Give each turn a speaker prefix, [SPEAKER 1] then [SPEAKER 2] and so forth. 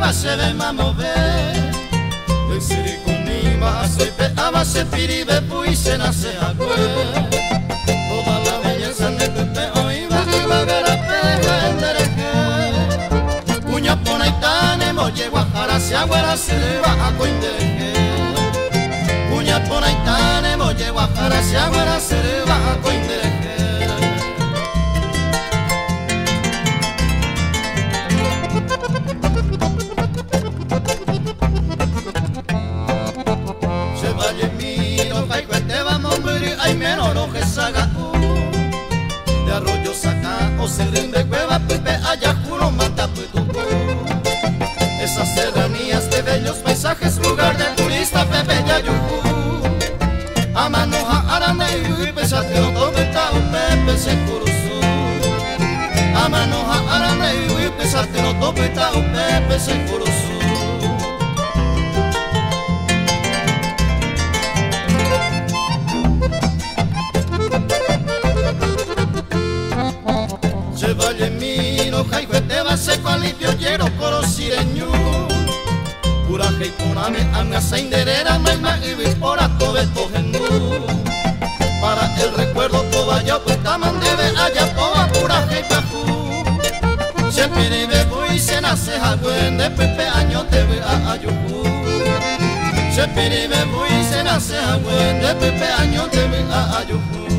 [SPEAKER 1] va se ve mamove Siri kunima soy pe ama se piri be pui se nace agüe Toda la belleza de pepe oiva iba vera pega endereje Cuña pona itane moye guajara se agüera se va a coindereje Cuña pona itane moye guajara se agüera se va a coindereje saca o se rinde cueva pipe allá juro mata putuco esas serranías de bellos paisajes lugar de turista pepe yayucu amanoja arande y pesate no tobeta o pepe se curuzu amanoja arande y pesate no tobeta o pepe se jaife te va seco alivio yero coro sireñu. Pura hei poname anga sainderera maima y vipora tobe togendu. Para el recuerdo toba ya pues taman debe allá poa pura hei papu. Se pide de voy se nace jagüen de pepe año te ve a ayuju. Se pide de voy se nace jagüen de pepe año te ve a ayuju.